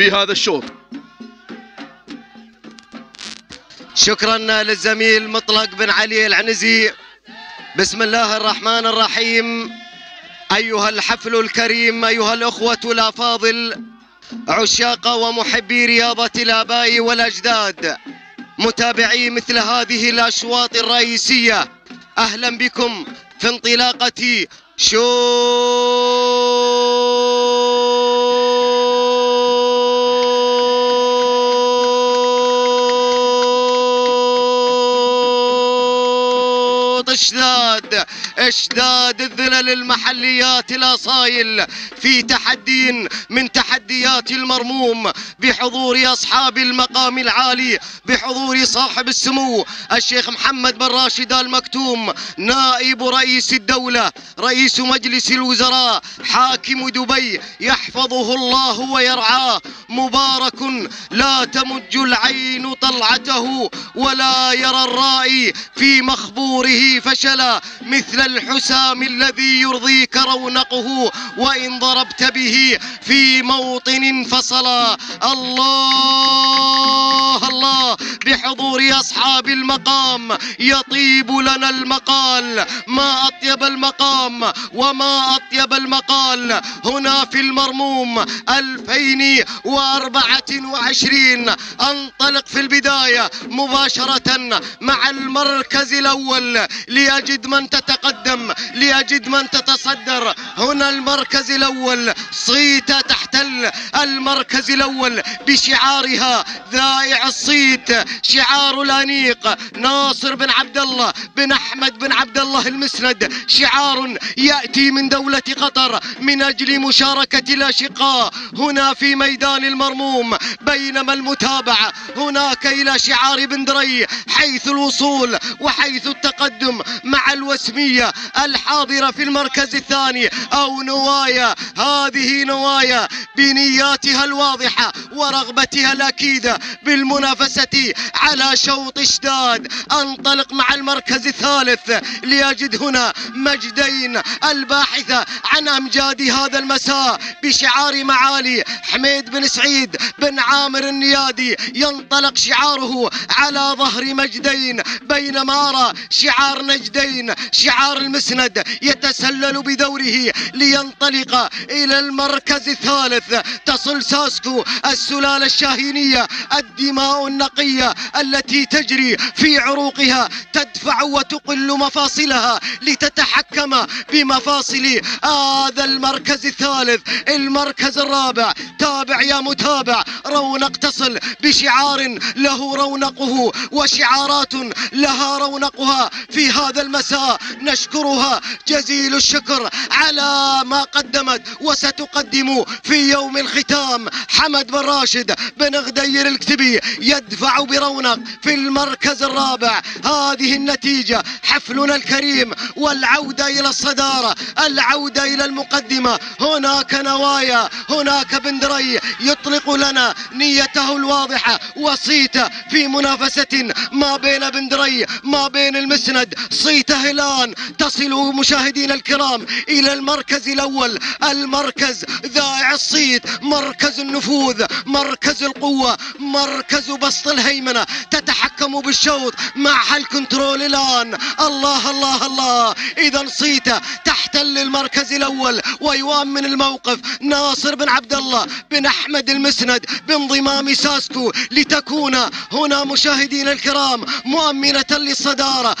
في هذا الشوط. شكرا للزميل مطلق بن علي العنزي. بسم الله الرحمن الرحيم. أيها الحفل الكريم أيها الأخوة الأفاضل عشاق ومحبي رياضة الآباء والأجداد. متابعي مثل هذه الأشواط الرئيسية. أهلا بكم في انطلاقة اشداد اشداد الذلل المحليات الاصايل في تحدي من تحديات المرموم بحضور أصحاب المقام العالي بحضور صاحب السمو. الشيخ محمد بن راشد المكتوم نائب رئيس الدولة رئيس مجلس الوزراء حاكم دبي يحفظه الله ويرعاه. مبارك لا تمج العين طلعته ولا يرى الرائي في مخبوره فشلا مثل الحسام الذي يرضيك رونقه وإن ضربت به في موطن فصلا الله الله بحضور أصحاب المقام يطيب لنا المقال. ما أطيب المقام وما أطيب المقال. هنا في المرموم 2024 أنطلق في البداية مباشرة مع المركز الأول. لأجد من تتقدم لأجد من تتصدر. هنا المركز الأول صيت تحتل المركز الأول بشعارها ذائع الصيت شعار الأنيق. ناصر بن عبد الله بن أحمد بن عبد الله المسند شعار يأتي من دولة قطر من أجل مشاركة الأشقاء. هنا في ميدان المرموم بينما المتابعة هناك إلى شعار بن دري حيث الوصول وحيث التقدم. مع الوسمية الحاضرة في المركز الثاني. أو نوايا هذه نوايا بنياتها الواضحة ورغبتها الأكيدة بالمنافسة على شوط إشداد. أنطلق مع المركز الثالث ليجد هنا مجدين الباحثة عن أمجاد هذا المساء بشعار معالي. حميد بن سعيد بن عامر النيادي ينطلق شعاره على ظهر مجدين. بينما أرى شعار نجدين شعار المسند يتسلل بدوره لينطلق إلى المركز الثالث. تصل ساسكو السلالة الشاهينية الدماء النقية التي تجري في عروقها تدفع وتقل مفاصلها لتتحكم بمفاصل هذا المركز الثالث. المركز الرابع تابع يا متابع رونق تصل بشعار له رونقه وشعارات لها رونقها في هذا المساء نشكرها جزيل الشكر على ما قدمت وستقدم في يوم الختام حمد بن راشد بن غدير الكتبي يدفع برونق في المركز الرابع. هذه النتيجة حفلنا الكريم والعودة إلى الصدارة العودة إلى المقدمة. هناك نوايا هناك بن دري يطلق لنا نيته الواضحة وصيته في منافسة ما بين بن دري ما بين المسند صيته الآن تصل مشاهدينا الكرام إلى المركز الأول. المركز ذائع الصيت مركز النفوذ مركز القوة مركز بسط الهيمنة. تتحكم بالشوط مع ال control الآن. الله الله الله. إذا صيتة تحتل المركز الأول. ويؤمن الموقف ناصر بن عبد الله بن أحمد المسند بانضمام ساسكو. لتكون هنا مشاهدينا الكرام مؤمنة للصدارة.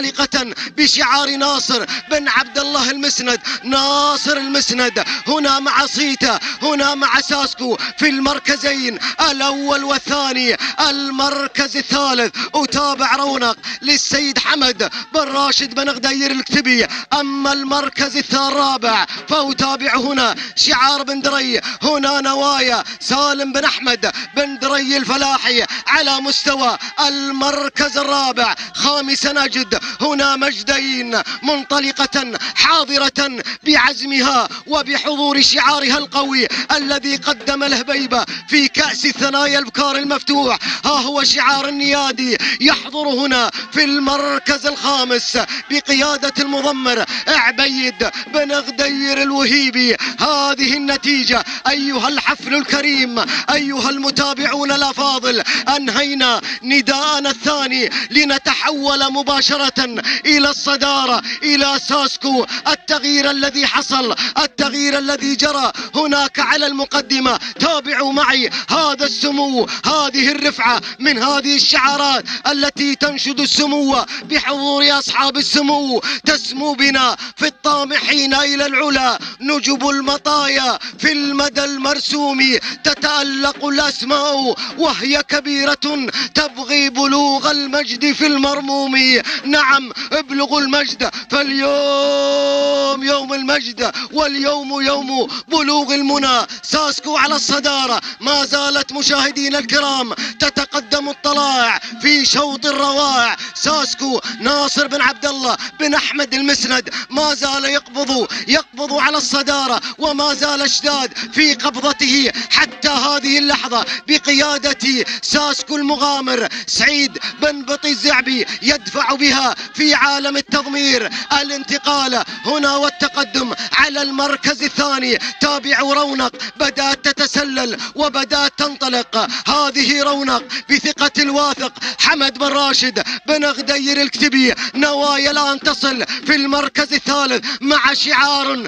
منطلقة بشعار ناصر بن عبد الله المسند. ناصر المسند. هنا مع صيتا هنا مع ساسكو. في المركزين الأول والثاني المركز الثالث. أتابع رونق للسيد حمد بن راشد بن غدير الكتبي. أما المركز الرابع فأتابع هنا شعار بن دري. هنا نوايا سالم بن أحمد بن دري الفلاحي على مستوى المركز الرابع. خامسا نجد. هنا مجدين منطلقة حاضرة بعزمها وبحضور شعارها القوي الذي قدم الهبيبة في كأس الثنايا البكار المفتوح. ها هو شعار النيادي يحضر هنا في المركز الخامس بقيادة المضمر عبيد بن غدير الوهيبي. هذه النتيجة أيها الحفل الكريم أيها المتابعون الأفاضل أنهينا نداءنا الثاني لنتحول مباشرة إلى الصدارة إلى ساسكو التغيير الذي حصل التغيير الذي جرى هناك على المقدمة. تابعوا معي هذا السمو هذه الرفعة من هذه الشعارات التي تنشد السمو بحضور أصحاب السمو. تسمو بنا في الطامحين إلى العلا. نجب المطايا في المدى المرسوم. تتألق الأسماء وهي كبيرة تبغي بلوغ المجد في المرموم. نعم. أبلغوا المجد. فاليوم يوم المجد واليوم يوم بلوغ المنى. ساسكو على الصدارة. ما زالت مشاهدينا الكرام تتقدم الطلائع في شوط الروائع ساسكو ناصر بن عبد الله بن أحمد المسند. ما زال يقبض يقبض على الصدارة. وما زال الشداد في قبضته حتى هذه اللحظة بقيادة ساسكو المغامر. سعيد بن بطي الزعبي يدفع بها في عالم التضمير. الانتقال هنا والتقدم على المركز الثاني. تابع رونق. بدأت تتسلل وبدأت تنطلق. هذه رونق بثقة الواثق. حمد بن راشد بن غدير الكتبي. نوايا الآن تصل في المركز الثالث. مع شعار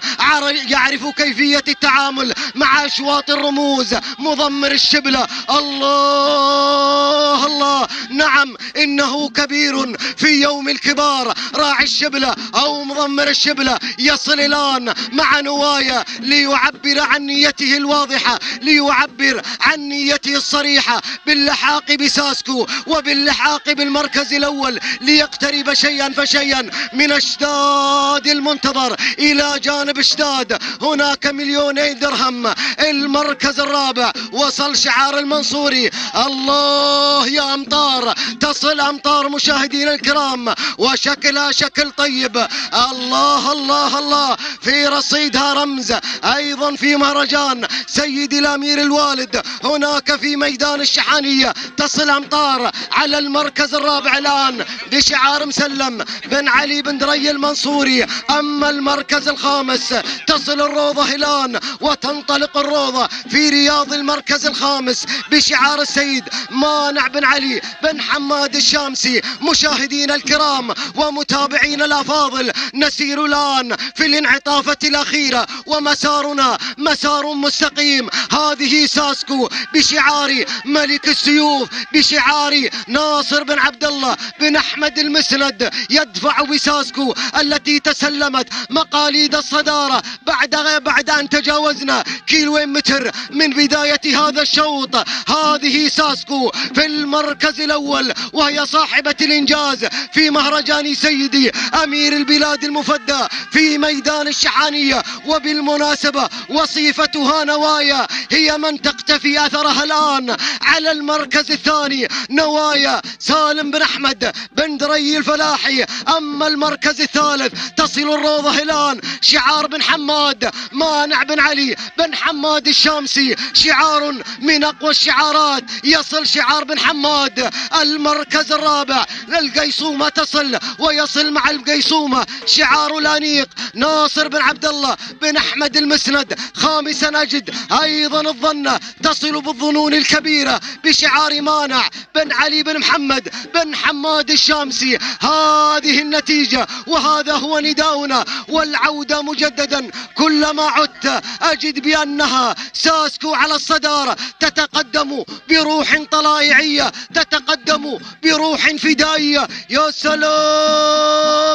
يعرف كيفية التعامل مع أشواط الرموز. مضمر الشبلة الله الله. نعم إنه كبير في يوم الكبار راعي الشبلة أو مضمر الشبلة. يصل الآن مع نوايا ليعبر عن نيته الواضحة ليعبر عن نيته الصريحة باللحاق بساسكو وباللحاق بالمركز الأول ليقترب شيئا فشيئا من اشتاد المنتظر. إلى جانب اشتاد هناك مليوني درهم. المركز الرابع وصل شعار المنصوري. الله يا أمطار تصل أمطار مشاهدينا الكرام. وشكلها شكل طيب. الله الله الله. في رصيدها رمز أيضا في مهرجان. سيدي الأمير الوالد هناك في ميدان الشحانية تصل أمطار على المركز الرابع الآن بشعار مسلم بن علي بن دري المنصوري. أما المركز الخامس تصل الروضة الآن وتنطلق الروضة في رياض المركز الخامس بشعار السيد مانع بن علي بن حماد الشامسي. مشاهدينا الكرام ومتابعينا الأفاضل نسير الآن في الانعطافة الأخيرة. ومسارنا مسار مستقيم. هذه ساسكو بشعار ملك السيوف بشعار ناصر بن عبد الله بن أحمد المسند يدفع بساسكو التي تسلمت مقاليد الصدارة بعد بعد أن تجاوزنا كيلوين متر من بداية هذا الشوط. هذه ساسكو في المركز الأول وهي صاحبة الإنجاز في مهرجان سيدي أمير البلاد المفدى في ميدان الشحانية وبالمناسبة وصيفتها نوايا هي من تقتفي أثرها الآن على المركز الثاني. نوايا سالم بن أحمد بن دري الفلاحي. أما المركز الثالث تصل الروضة الآن. شعار بن حماد مانع بن علي بن حماد الشامسي. شعار من أقوى الشعارات يصل شعار بن حماد. المركز الرابع للقيصومة تصل ويصل مع القيصومة شعار الأنيق ناصر بن عبد الله بن أحمد المسند. خامسا أجد أيضا الظنة تصل بالظنون الكبيرة بشعار مانع بن علي بن محمد بن حماد الشامسي. هذه النتيجة وهذا هو نداؤنا. والعودة مجددا. كلما عدت أجد بأنها ساسكو على الصدارة. تتقدم بروح طلائعية. تتقدم بروح فدائية. يا سلام.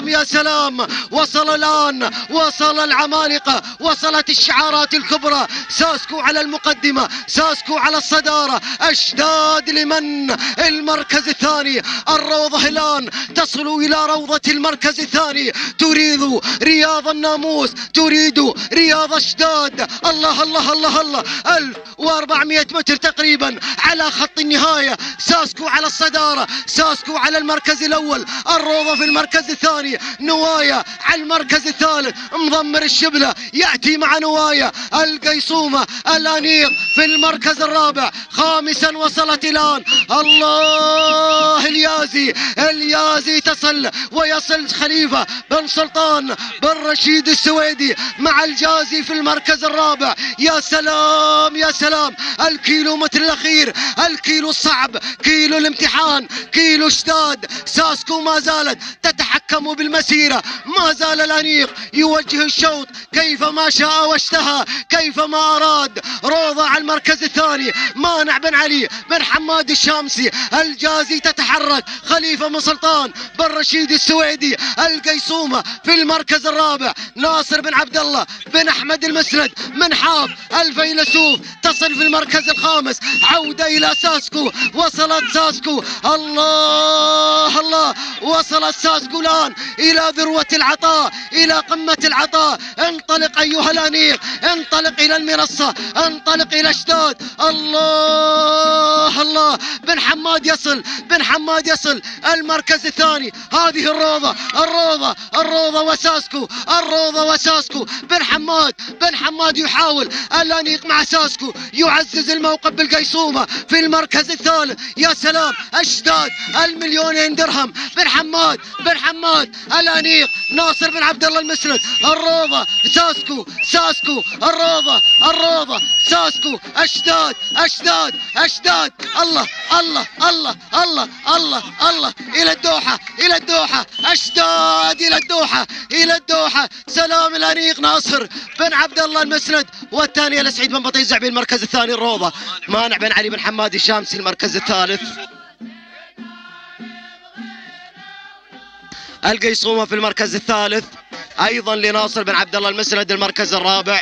يا سلام. وصل الآن وصل العمالقة وصلت الشعارات الكبرى. ساسكو على المقدمة ساسكو على الصدارة. الشداد لمن؟ المركز الثاني. الروضة الآن تصل إلى روضة المركز الثاني. تريد رياض الناموس تريد رياض الشداد الله الله الله الله. 1400 متر تقريبا على خط النهاية. ساسكو على الصدارة ساسكو على المركز الأول. الروضة في المركز الثاني. نوايا على المركز الثالث. مضمر الشبلة يأتي مع نوايا. القيصومة الأنيق في المركز الرابع. خامسا وصلت الآن الله اليازي. اليازي تصل ويصل خليفة بن سلطان بن رشيد السويدي مع الجازي في المركز الرابع. يا سلام يا سلام. الكيلو متر الأخير الكيلو الصعب كيلو الامتحان كيلو اشتاد ساسكو ما زالت تتحكم بالمسيرة. ما زال الأنيق يوجه الشوط. كيفما شاء واشتهى كيفما أراد. روضة على المركز الثاني. مانع بن علي بن حماد الشامسي. الجازي تتحرك. خليفة بن سلطان بن رشيد السويدي. القيصومة في المركز الرابع. ناصر بن عبد الله بن أحمد المسند. من حاب الفيلسوف تصل في المركز الخامس. عودة إلى ساسكو. وصلت ساسكو. الله الله. وصلت ساسكو. الآن إلى ذروة العطاء إلى قمة العطاء. انطلق أيها الأنيق انطلق إلى المنصة انطلق إلى الشداد الله الله. حماد يصل بن حماد يصل المركز الثاني. هذه الروضة الروضة الروضة وساسكو الروضة وساسكو. بن حماد بن حماد يحاول الأنيق مع ساسكو يعزز الموقف بالقيصومة. في المركز الثالث يا سلام الشداد المليونين درهم. بن حماد بن حماد الأنيق ناصر بن عبد الله المسند. الروضة ساسكو ساسكو الروضة الروضة ساسكو. الشداد الشداد الشداد الله الله. الله الله الله الله. إلى الدوحة إلى الدوحة. الشداد إلى الدوحة إلى الدوحة. سلام الأنيق ناصر بن عبد الله المسند. والثانية لسعيد بن بطيس زعبي المركز الثاني الروضة. مانع بن علي بن حماد الشامسي المركز الثالث. القيصومة في المركز الثالث. أيضا لناصر بن عبد الله المسند المركز الرابع.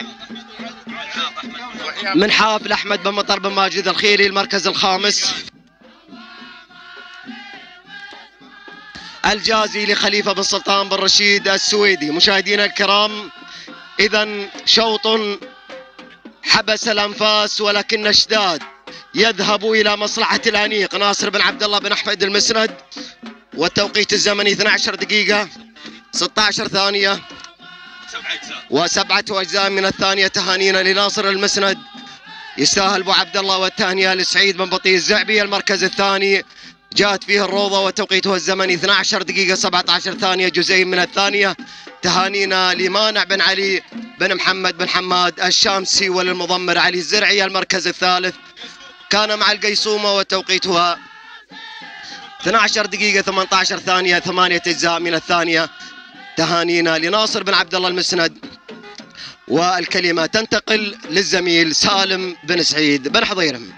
من حافل أحمد بن مطر بن ماجد الخيري المركز الخامس. الجازي لخليفة بن سلطان بن رشيد السويدي. مشاهدينا الكرام اذا شوط حبس الأنفاس ولكن أشداد. يذهب إلى مصلحة الأنيق. ناصر بن عبد الله بن أحمد المسند. والتوقيت الزمني 12 دقيقة 16 ثانية. وسبعة أجزاء من الثانية تهانينا لناصر المسند. يستاهل أبو عبد الله والتهنئة لسعيد بن بطيء الزعبي المركز الثاني. جاءت فيه الروضة وتوقيتها الزمني 12 دقيقة 17 ثانية جزئين من الثانية. تهانينا لمانع بن علي بن محمد بن حماد الشامسي وللمضمر علي الزرعي المركز الثالث. كان مع القيصومة وتوقيتها 12 دقيقة 18 ثانية ثمانية أجزاء من الثانية. تهانينا لناصر بن عبد الله المسند. والكلمة تنتقل للزميل سالم بن سعيد بن حضيرم